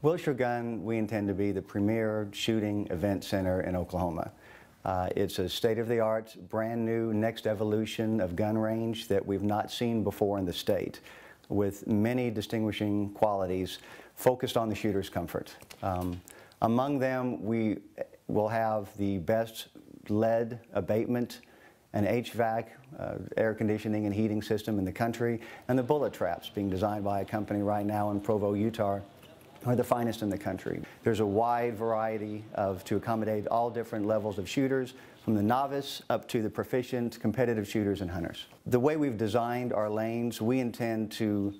Wilshire Gun, we intend to be the premier shooting event center in Oklahoma. Uh, it's a state-of-the-art, brand new, next evolution of gun range that we've not seen before in the state, with many distinguishing qualities focused on the shooter's comfort. Um, among them, we will have the best lead abatement and HVAC, uh, air conditioning and heating system in the country, and the bullet traps being designed by a company right now in Provo, Utah, are the finest in the country. There's a wide variety of to accommodate all different levels of shooters, from the novice up to the proficient competitive shooters and hunters. The way we've designed our lanes, we intend to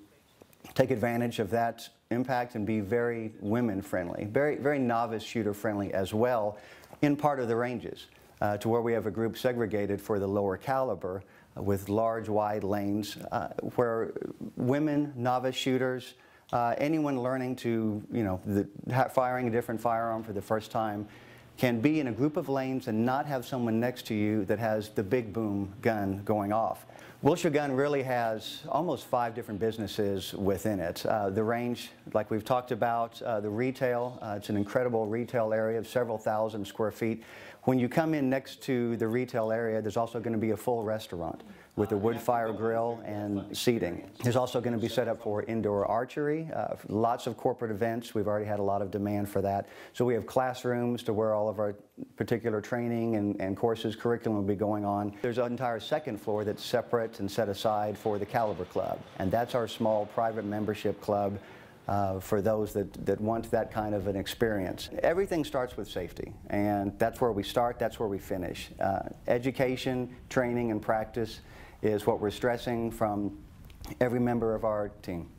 take advantage of that impact and be very women friendly, very, very novice shooter friendly as well in part of the ranges uh, to where we have a group segregated for the lower caliber uh, with large wide lanes uh, where women, novice shooters, uh, anyone learning to, you know, the, firing a different firearm for the first time can be in a group of lanes and not have someone next to you that has the big boom gun going off. Wilshire Gun really has almost five different businesses within it. Uh, the range, like we've talked about, uh, the retail, uh, it's an incredible retail area of several thousand square feet. When you come in next to the retail area, there's also going to be a full restaurant with a wood fire grill and seating. There's also going to be set up for indoor archery, uh, lots of corporate events. We've already had a lot of demand for that. So we have classrooms to where all of our particular training and, and courses, curriculum will be going on. There's an entire second floor that's separate and set aside for the Caliber Club. And that's our small private membership club uh, for those that, that want that kind of an experience. Everything starts with safety, and that's where we start, that's where we finish. Uh, education, training, and practice is what we're stressing from every member of our team.